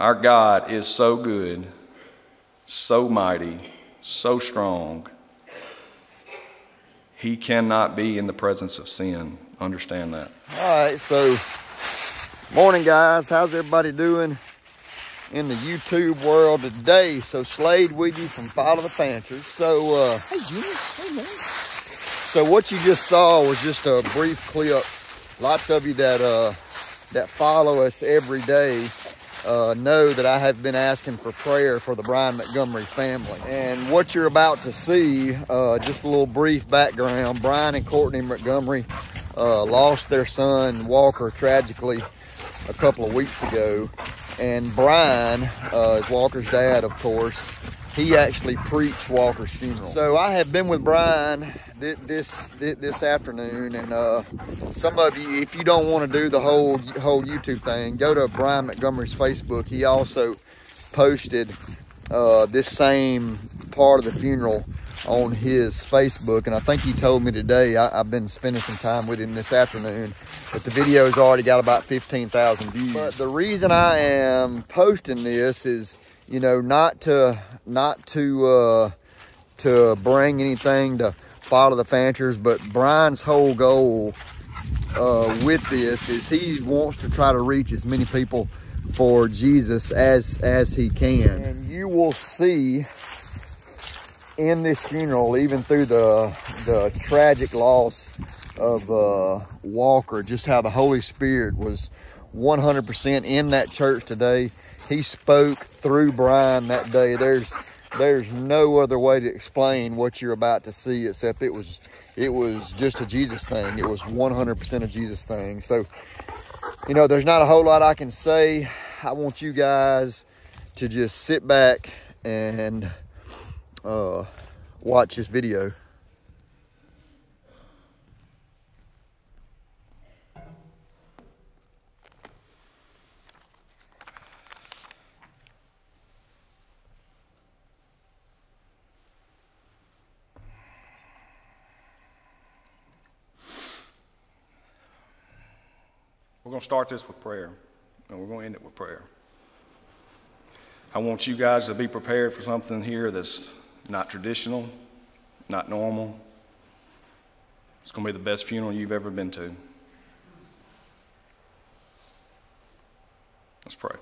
Our God is so good, so mighty, so strong. He cannot be in the presence of sin. Understand that. All right, so morning, guys. How's everybody doing in the YouTube world today? So Slade with you from Follow the Fanchers. So, uh, Hey, Junior. Hey, man. so what you just saw was just a brief clip. Lots of you that uh, that follow us every day uh, know that I have been asking for prayer for the Brian Montgomery family. And what you're about to see, uh, just a little brief background. Brian and Courtney Montgomery uh, lost their son Walker tragically a couple of weeks ago. And Brian uh, is Walker's dad, of course. He actually preached Walker's funeral. So I have been with Brian this thi- this afternoon, and uh, some of you, if you don't want to do the whole whole YouTube thing, go to Brian Montgomery's Facebook. He also posted uh, this same part of the funeral on his Facebook, and I think he told me today. I, I've been spending some time with him this afternoon, but the video video's already got about fifteen thousand views. But the reason I am posting this is, you know, not to not to uh, to bring anything to follow the Fanchers, but Brian's whole goal uh, with this is he wants to try to reach as many people for Jesus as as he can. And you will see in this funeral, even through the the tragic loss of uh, Walker, just how the Holy Spirit was 100% in that church today. He spoke through Brian that day. There's there's no other way to explain what you're about to see except it was it was just a Jesus thing. It was 100% a Jesus thing. So, you know, there's not a whole lot I can say. I want you guys to just sit back and uh, watch this video. Going to start this with prayer, and we're going to end it with prayer. I want you guys to be prepared for something here that's not traditional, not normal. It's going to be the best funeral you've ever been to. Let's pray.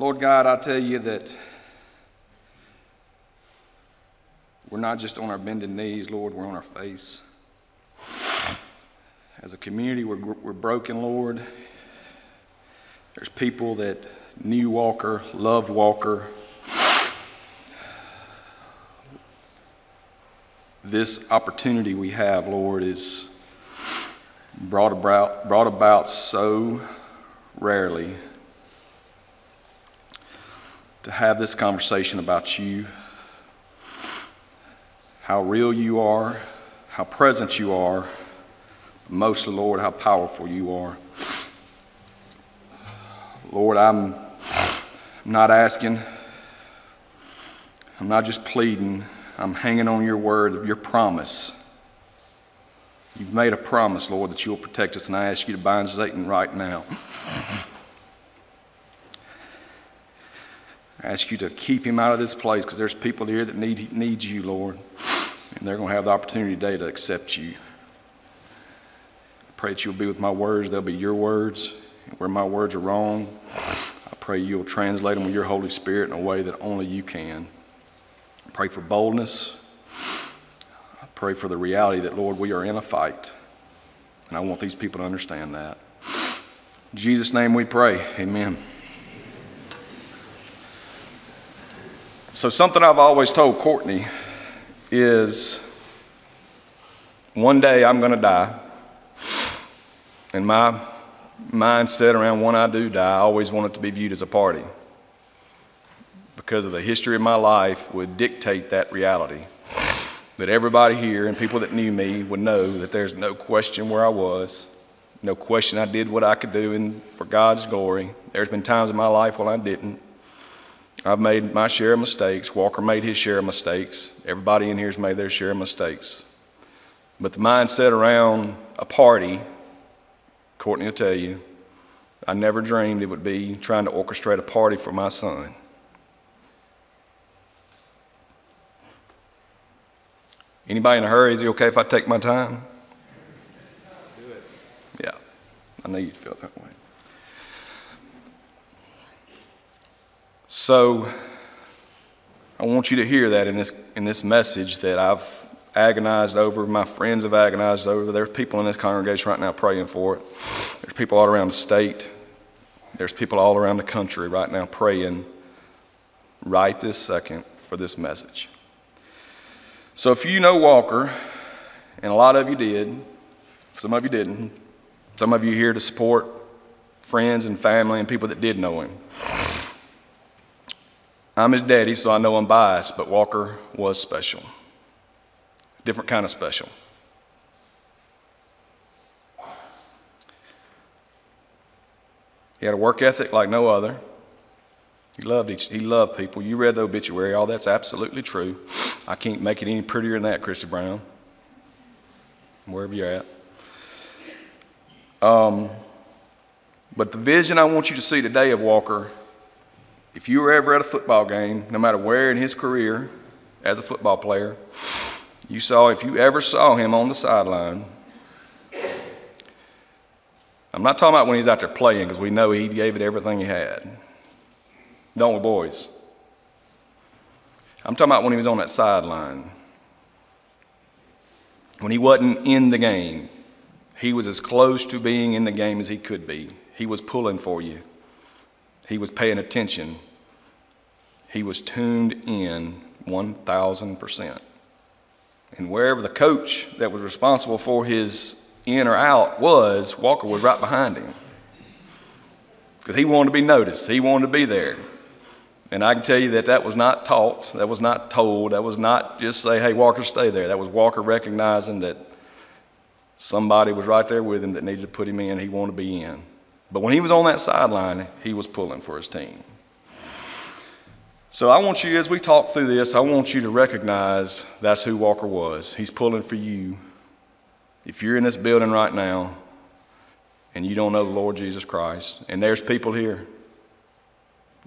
Lord God, I tell you that we're not just on our bended knees, Lord, we're on our face. As a community, we're, we're broken, Lord. There's people that knew Walker, loved Walker. This opportunity we have, Lord, is brought about, brought about so rarely to have this conversation about you, how real you are, how present you are, mostly, Lord, how powerful you are. Lord, I'm not asking, I'm not just pleading, I'm hanging on your word your promise. You've made a promise, Lord, that you'll protect us, and I ask you to bind Satan right now. I ask you to keep him out of this place because there's people here that need, need you, Lord, and they're going to have the opportunity today to accept you. I pray that you'll be with my words, they'll be your words. Where my words are wrong, I pray you'll translate them with your Holy Spirit in a way that only you can. I pray for boldness. I pray for the reality that, Lord, we are in a fight. And I want these people to understand that. In Jesus' name we pray. Amen. So, something I've always told Courtney is one day I'm going to die. And my mindset around when I do die, I always want it to be viewed as a party. Because of the history of my life would dictate that reality. That everybody here and people that knew me would know that there's no question where I was, no question I did what I could do in, for God's glory. There's been times in my life when I didn't. I've made my share of mistakes. Walker made his share of mistakes. Everybody in here has made their share of mistakes. But the mindset around a party Courtney will tell you, I never dreamed it would be trying to orchestrate a party for my son. Anybody in a hurry? Is it okay if I take my time? Yeah, I know you'd feel that way. So, I want you to hear that in this, in this message that I've agonized over, my friends have agonized over. There's people in this congregation right now praying for it. There's people all around the state. There's people all around the country right now praying right this second for this message. So if you know Walker, and a lot of you did, some of you didn't, some of you here to support friends and family and people that did know him. I'm his daddy, so I know I'm biased, but Walker was special. Different kind of special. He had a work ethic like no other. He loved each, he loved people. You read the obituary, all that's absolutely true. I can't make it any prettier than that, Christy Brown. Wherever you're at. Um, but the vision I want you to see today of Walker, if you were ever at a football game, no matter where in his career as a football player, you saw, if you ever saw him on the sideline, I'm not talking about when he's out there playing because we know he gave it everything he had. Don't we, boys? I'm talking about when he was on that sideline. When he wasn't in the game, he was as close to being in the game as he could be. He was pulling for you, he was paying attention, he was tuned in 1,000%. And wherever the coach that was responsible for his in or out was, Walker was right behind him. Because he wanted to be noticed, he wanted to be there. And I can tell you that that was not taught, that was not told, that was not just say, hey, Walker, stay there. That was Walker recognizing that somebody was right there with him that needed to put him in, he wanted to be in. But when he was on that sideline, he was pulling for his team. So I want you, as we talk through this, I want you to recognize that's who Walker was. He's pulling for you. If you're in this building right now and you don't know the Lord Jesus Christ, and there's people here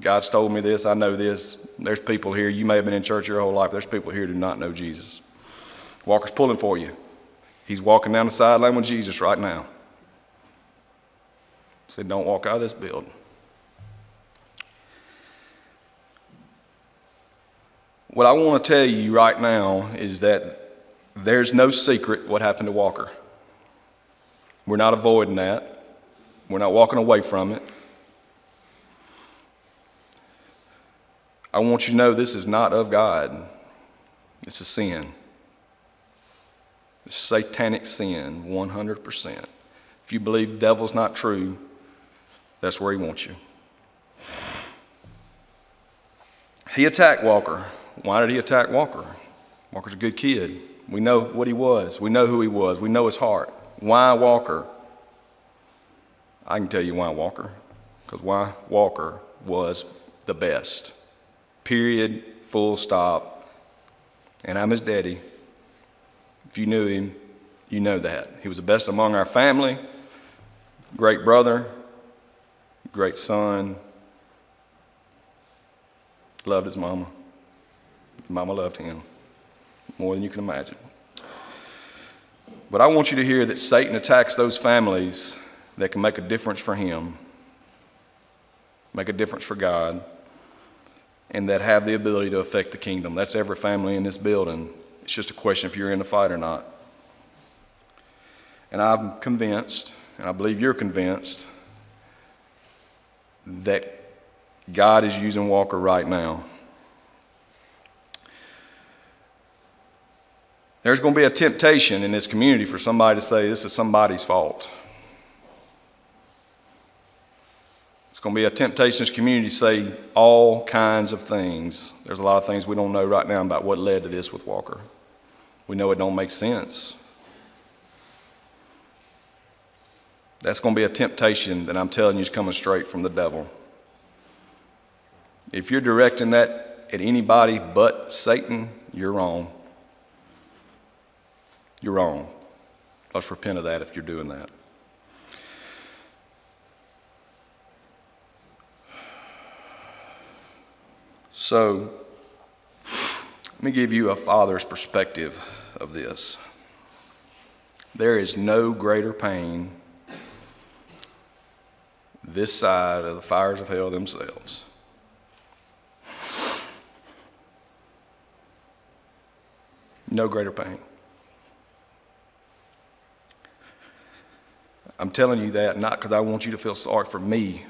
God's told me this, I know this. There's people here, you may have been in church your whole life, there's people here who do not know Jesus. Walker's pulling for you. He's walking down the sideline with Jesus right now. Said, Don't walk out of this building. What I want to tell you right now is that there's no secret what happened to Walker. We're not avoiding that. We're not walking away from it. I want you to know this is not of God. It's a sin. It's satanic sin, 100%. If you believe the devil's not true, that's where he wants you. He attacked Walker. Why did he attack Walker? Walker's a good kid. We know what he was. We know who he was. We know his heart. Why Walker? I can tell you why Walker. Because why Walker was the best. Period, full stop. And I'm his daddy. If you knew him, you know that. He was the best among our family, great brother, great son. Loved his mama. Mama loved him more than you can imagine. But I want you to hear that Satan attacks those families that can make a difference for him, make a difference for God and that have the ability to affect the kingdom. That's every family in this building. It's just a question if you're in the fight or not. And I'm convinced, and I believe you're convinced, that God is using Walker right now. There's going to be a temptation in this community for somebody to say this is somebody's fault. It's going to be a temptation in this community to say all kinds of things. There's a lot of things we don't know right now about what led to this with Walker. We know it don't make sense. That's going to be a temptation that I'm telling you is coming straight from the devil. If you're directing that at anybody but Satan, you're wrong. You're wrong. Let's repent of that if you're doing that. So, let me give you a father's perspective of this. There is no greater pain this side of the fires of hell themselves. No greater pain. I'm telling you that not because I want you to feel sorry for me,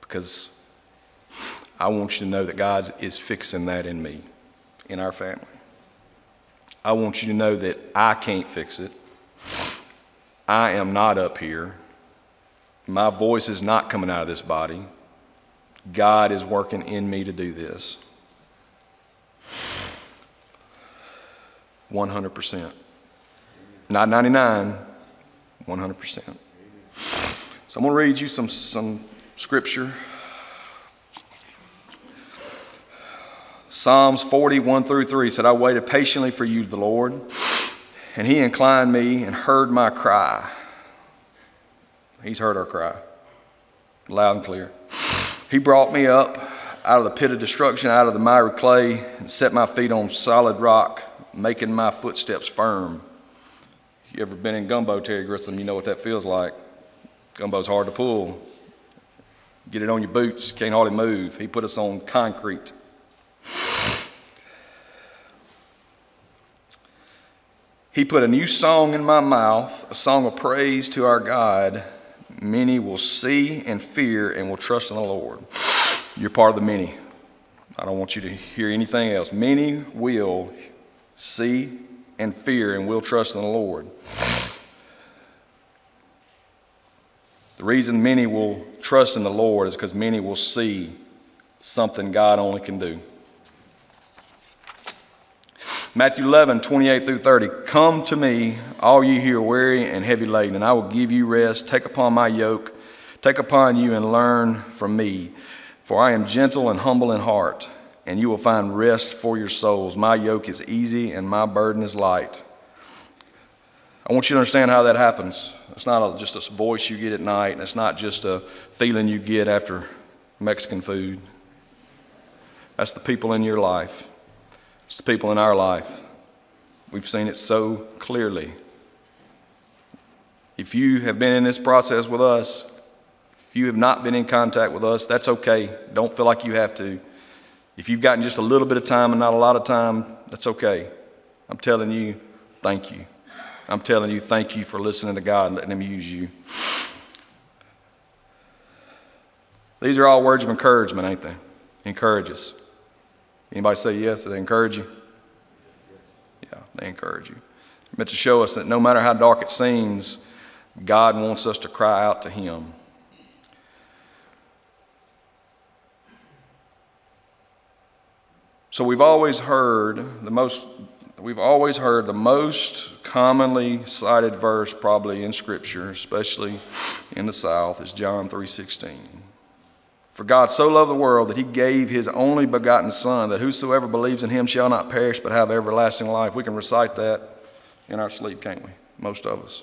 because I want you to know that God is fixing that in me, in our family. I want you to know that I can't fix it. I am not up here. My voice is not coming out of this body. God is working in me to do this. 100%. Not 99, 100%. So I'm going to read you some, some scripture. Psalms 41 through 3 said, I waited patiently for you, the Lord, and he inclined me and heard my cry. He's heard our cry loud and clear. He brought me up out of the pit of destruction, out of the miry clay, and set my feet on solid rock, making my footsteps firm. You ever been in gumbo, Terry Grissom? You know what that feels like. Gumbo's hard to pull. Get it on your boots, can't hardly move. He put us on concrete. He put a new song in my mouth, a song of praise to our God. Many will see and fear and will trust in the Lord. You're part of the many. I don't want you to hear anything else. Many will see and fear and will trust in the Lord. The reason many will trust in the Lord is because many will see something God only can do. Matthew 11, 28 through 30. Come to me, all you who are weary and heavy laden, and I will give you rest. Take upon my yoke, take upon you and learn from me. For I am gentle and humble in heart, and you will find rest for your souls. My yoke is easy and my burden is light. I want you to understand how that happens. It's not a, just a voice you get at night, and it's not just a feeling you get after Mexican food. That's the people in your life. It's people in our life. We've seen it so clearly. If you have been in this process with us, if you have not been in contact with us, that's okay. Don't feel like you have to. If you've gotten just a little bit of time and not a lot of time, that's okay. I'm telling you, thank you. I'm telling you, thank you for listening to God and letting Him use you. These are all words of encouragement, ain't they? Encourage us. Anybody say yes? Do they encourage you? Yeah, they encourage you. Meant to show us that no matter how dark it seems, God wants us to cry out to Him. So we've always heard the most we've always heard the most commonly cited verse probably in scripture, especially in the South, is John 3:16. For God so loved the world that he gave his only begotten Son, that whosoever believes in him shall not perish but have everlasting life. We can recite that in our sleep, can't we? Most of us.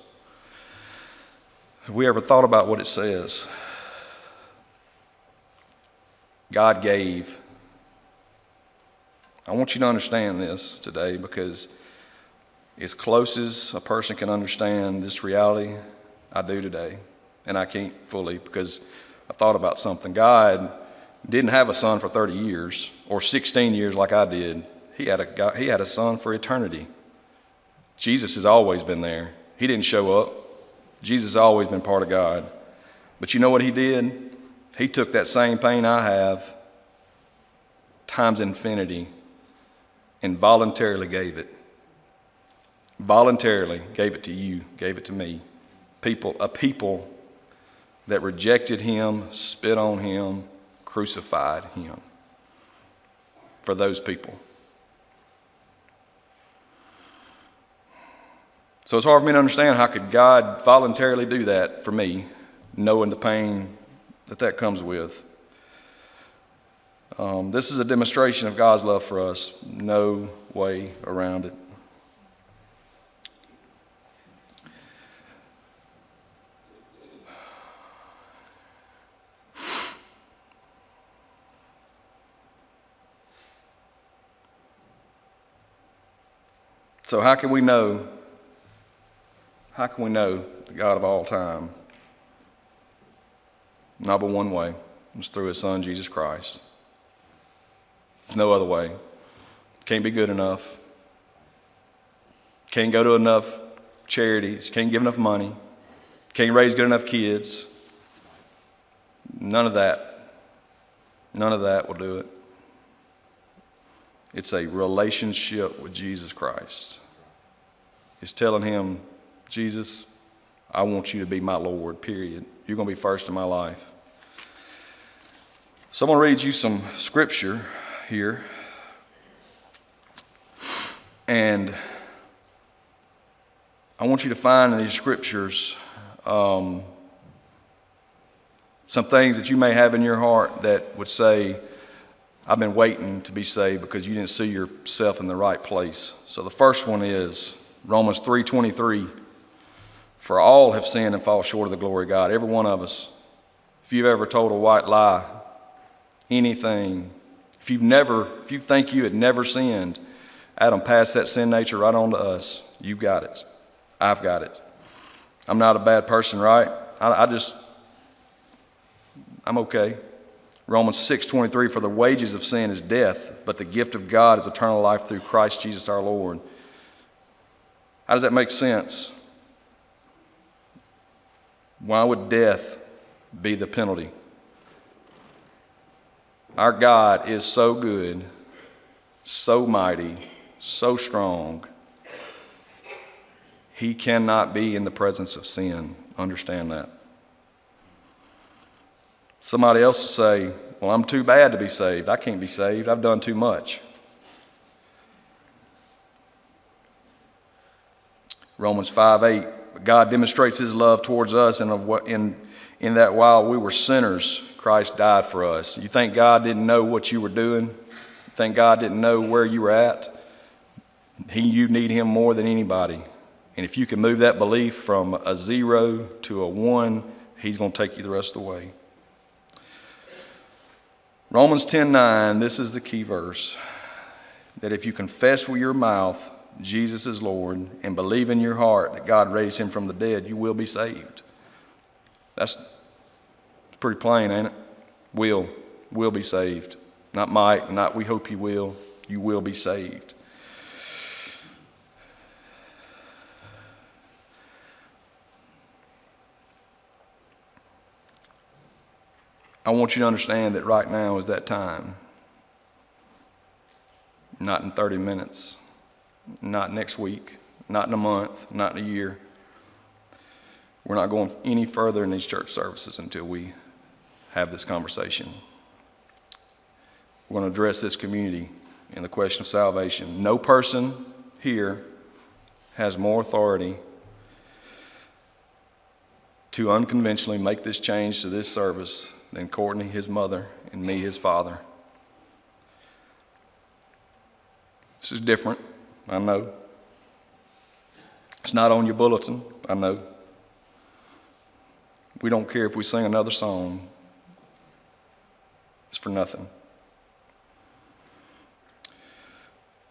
Have we ever thought about what it says? God gave. I want you to understand this today because, as close as a person can understand this reality, I do today. And I can't fully because I thought about something. God didn't have a son for 30 years or 16 years like I did. He had a, he had a son for eternity. Jesus has always been there. He didn't show up. Jesus has always been part of God. But you know what he did? He took that same pain I have times infinity and voluntarily gave it. Voluntarily gave it to you, gave it to me. People, a people that rejected him, spit on him, crucified him. For those people. So it's hard for me to understand how could God voluntarily do that for me, knowing the pain that that comes with. Um, this is a demonstration of God's love for us. No way around it. So, how can we know? How can we know the God of all time? Not but one way. It's through His Son, Jesus Christ. There's no other way. Can't be good enough. Can't go to enough charities. Can't give enough money. Can't raise good enough kids. None of that. None of that will do it. It's a relationship with Jesus Christ. It's telling him, Jesus, I want you to be my Lord, period. You're going to be first in my life. So I'm going to read you some scripture here. And I want you to find in these scriptures um, some things that you may have in your heart that would say, I've been waiting to be saved because you didn't see yourself in the right place. So the first one is Romans 3:23. For all have sinned and fall short of the glory of God. Every one of us. If you've ever told a white lie, anything, if you've never, if you think you had never sinned, Adam passed that sin nature right on to us. You've got it. I've got it. I'm not a bad person, right? I, I just, I'm okay. Romans 6:23 for the wages of sin is death, but the gift of God is eternal life through Christ Jesus our Lord. How does that make sense? Why would death be the penalty? Our God is so good, so mighty, so strong. He cannot be in the presence of sin. Understand that. Somebody else will say, Well, I'm too bad to be saved. I can't be saved. I've done too much. Romans 5 8. God demonstrates his love towards us in, a, in, in that while we were sinners, Christ died for us. You think God didn't know what you were doing? You think God didn't know where you were at? He, you need him more than anybody. And if you can move that belief from a zero to a one, he's going to take you the rest of the way. Romans 10:9, this is the key verse. That if you confess with your mouth Jesus is Lord and believe in your heart that God raised him from the dead, you will be saved. That's pretty plain, ain't it? Will, will be saved. Not might, not we hope you will. You will be saved. I want you to understand that right now is that time. Not in 30 minutes, not next week, not in a month, not in a year. We're not going any further in these church services until we have this conversation. We're going to address this community in the question of salvation. No person here has more authority to unconventionally make this change to this service than Courtney, his mother, and me, his father. This is different, I know. It's not on your bulletin, I know. We don't care if we sing another song, it's for nothing.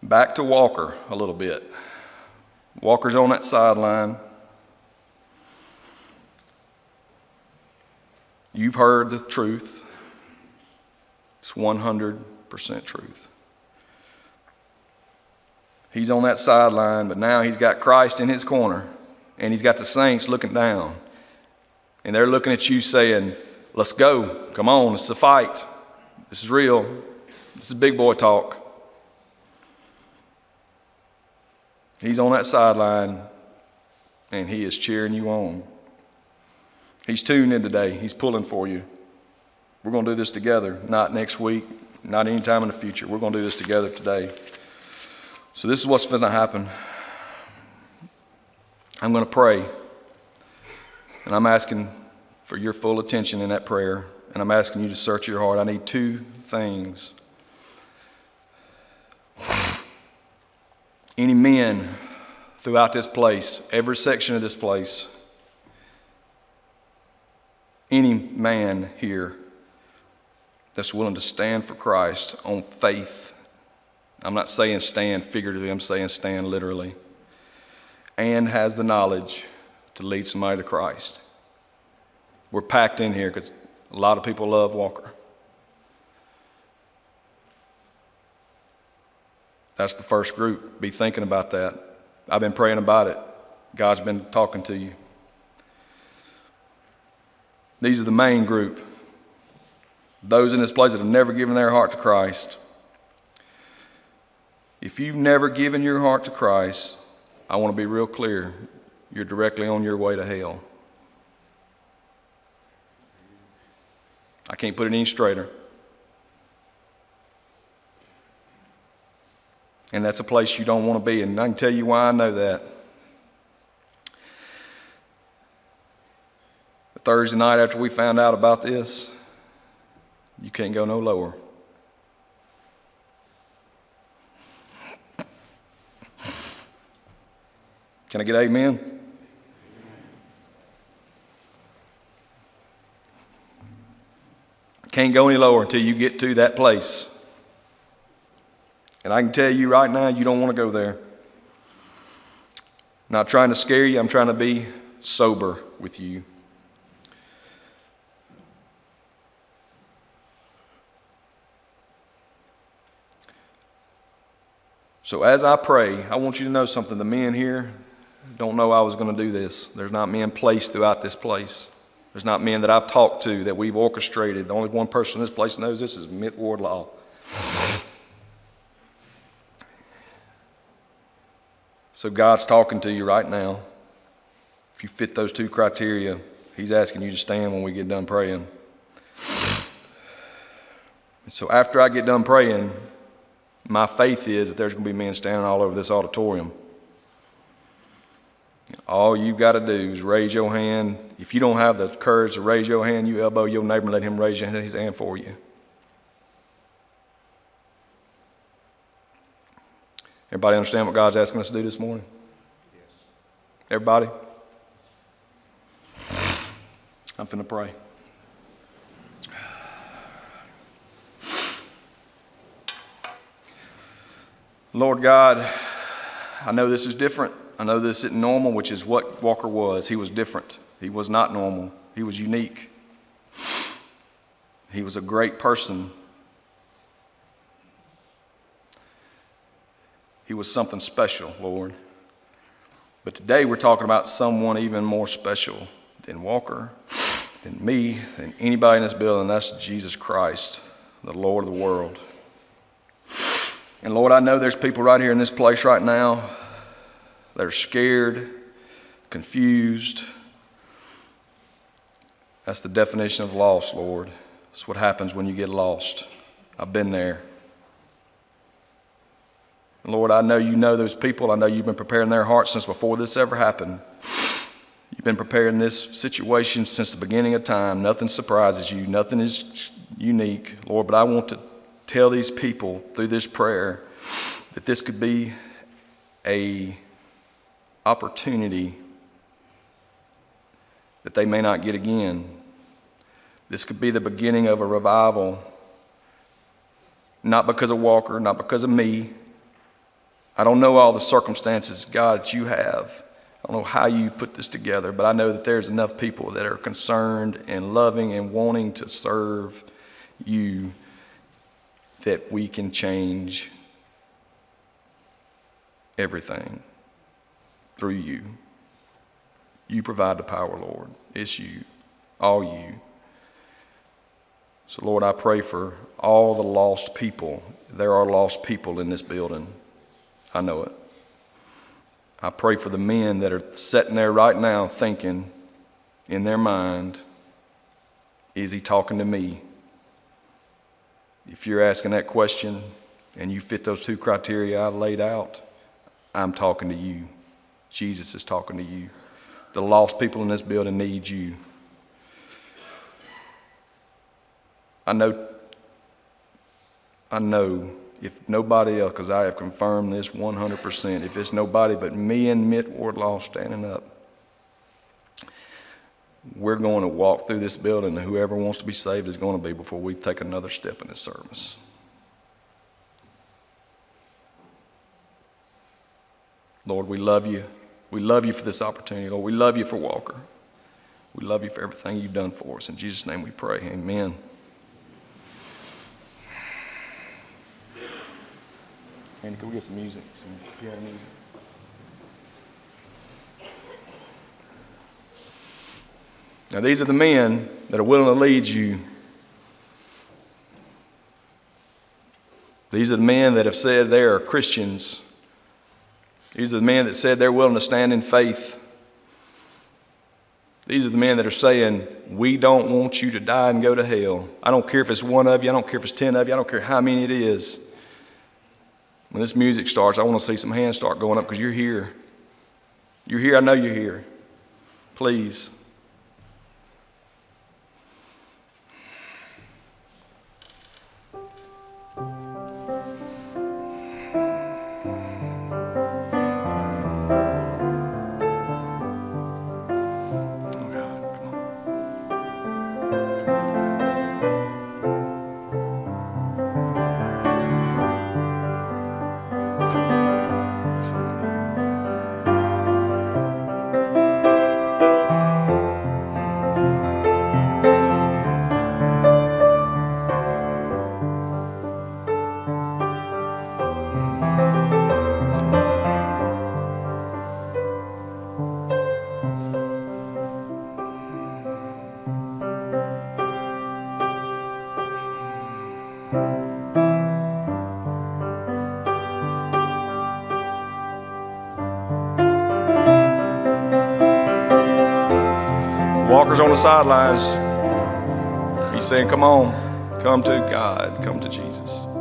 Back to Walker a little bit. Walker's on that sideline. You've heard the truth. It's 100% truth. He's on that sideline, but now he's got Christ in his corner, and he's got the saints looking down. And they're looking at you saying, Let's go. Come on, it's a fight. This is real. This is big boy talk. He's on that sideline, and he is cheering you on. He's tuned in today. He's pulling for you. We're going to do this together, not next week, not any time in the future. We're going to do this together today. So, this is what's going to happen. I'm going to pray, and I'm asking for your full attention in that prayer, and I'm asking you to search your heart. I need two things. Any men throughout this place, every section of this place, any man here that's willing to stand for Christ on faith. I'm not saying stand figuratively, I'm saying stand literally. and has the knowledge to lead somebody to Christ. We're packed in here because a lot of people love Walker. That's the first group. Be thinking about that. I've been praying about it. God's been talking to you. These are the main group. Those in this place that have never given their heart to Christ. If you've never given your heart to Christ, I want to be real clear. You're directly on your way to hell. I can't put it any straighter. And that's a place you don't want to be. And I can tell you why I know that. Thursday night after we found out about this, you can't go no lower. Can I get amen? Can't go any lower until you get to that place. And I can tell you right now, you don't want to go there. Not trying to scare you, I'm trying to be sober with you. So, as I pray, I want you to know something. The men here don't know I was going to do this. There's not men placed throughout this place. There's not men that I've talked to that we've orchestrated. The only one person in this place knows this is Mitt Wardlaw. So, God's talking to you right now. If you fit those two criteria, He's asking you to stand when we get done praying. So, after I get done praying, my faith is that there's going to be men standing all over this auditorium. All you've got to do is raise your hand. If you don't have the courage to raise your hand, you elbow your neighbor and let him raise his hand for you. Everybody understand what God's asking us to do this morning? Yes. Everybody? I'm going to pray. Lord God, I know this is different. I know this isn't normal, which is what Walker was. He was different. He was not normal. He was unique. He was a great person. He was something special, Lord. But today we're talking about someone even more special than Walker, than me, than anybody in this building. That's Jesus Christ, the Lord of the world. And Lord, I know there's people right here in this place right now that are scared, confused. That's the definition of lost, Lord. That's what happens when you get lost. I've been there. Lord, I know you know those people. I know you've been preparing their hearts since before this ever happened. You've been preparing this situation since the beginning of time. Nothing surprises you, nothing is unique, Lord. But I want to tell these people through this prayer that this could be a opportunity that they may not get again. This could be the beginning of a revival, not because of Walker, not because of me. I don't know all the circumstances, God, that you have. I don't know how you put this together, but I know that there's enough people that are concerned and loving and wanting to serve you that we can change everything through you. You provide the power, Lord. It's you, all you. So, Lord, I pray for all the lost people. There are lost people in this building. I know it. I pray for the men that are sitting there right now thinking in their mind, is he talking to me? If you're asking that question and you fit those two criteria I laid out, I'm talking to you. Jesus is talking to you. The lost people in this building need you. I know, I know if nobody else, because I have confirmed this 100%, if it's nobody but me and Mitt Wardlaw standing up, we're going to walk through this building, and whoever wants to be saved is going to be before we take another step in this service. Lord, we love you. We love you for this opportunity, Lord. We love you for Walker. We love you for everything you've done for us. In Jesus' name we pray. Amen. Andy, can we get some music, some piano music? Now, these are the men that are willing to lead you. These are the men that have said they are Christians. These are the men that said they're willing to stand in faith. These are the men that are saying, We don't want you to die and go to hell. I don't care if it's one of you, I don't care if it's 10 of you, I don't care how many it is. When this music starts, I want to see some hands start going up because you're here. You're here, I know you're here. Please. Walker's on the sidelines. He's saying, Come on, come to God, come to Jesus.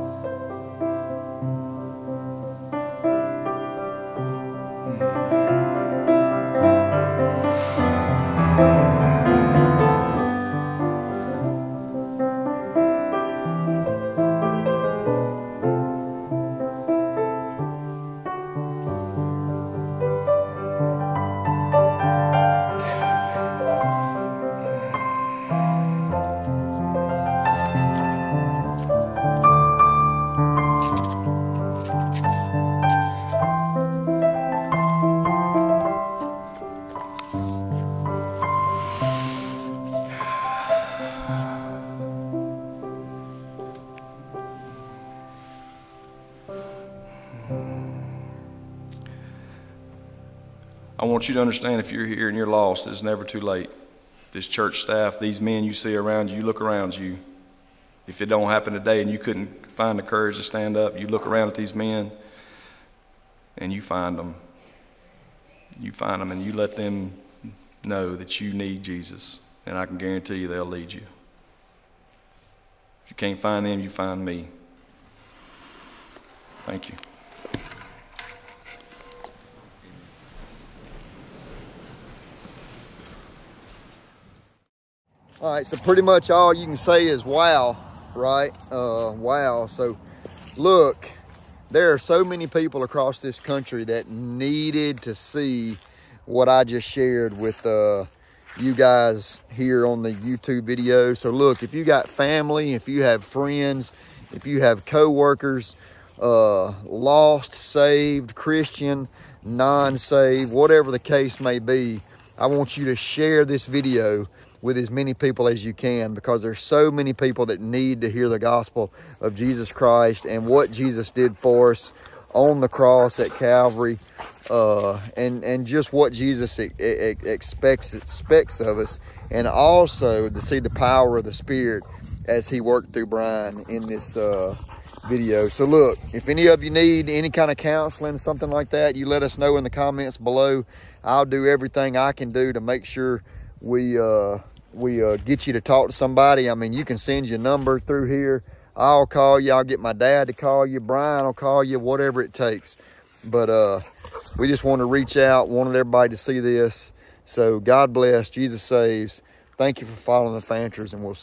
I want you to understand if you're here and you're lost, it's never too late. This church staff, these men you see around you, you look around you. If it don't happen today and you couldn't find the courage to stand up, you look around at these men and you find them. You find them and you let them know that you need Jesus. And I can guarantee you they'll lead you. If you can't find them, you find me. Thank you. All right, so pretty much all you can say is wow, right? Uh, wow. So look, there are so many people across this country that needed to see what I just shared with uh, you guys here on the YouTube video. So look, if you got family, if you have friends, if you have coworkers, uh, lost, saved, Christian, non-saved, whatever the case may be, I want you to share this video with as many people as you can because there's so many people that need to hear the gospel of Jesus Christ and what Jesus did for us on the cross at Calvary uh, and, and just what Jesus e- e- expects, expects of us and also to see the power of the Spirit as he worked through Brian in this uh, video. So look, if any of you need any kind of counseling, something like that, you let us know in the comments below. I'll do everything I can do to make sure we uh, we uh, get you to talk to somebody. I mean, you can send your number through here. I'll call you. I'll get my dad to call you. Brian will call you. Whatever it takes. But uh, we just want to reach out. Wanted everybody to see this. So God bless. Jesus saves. Thank you for following the Fanchers, and we'll see.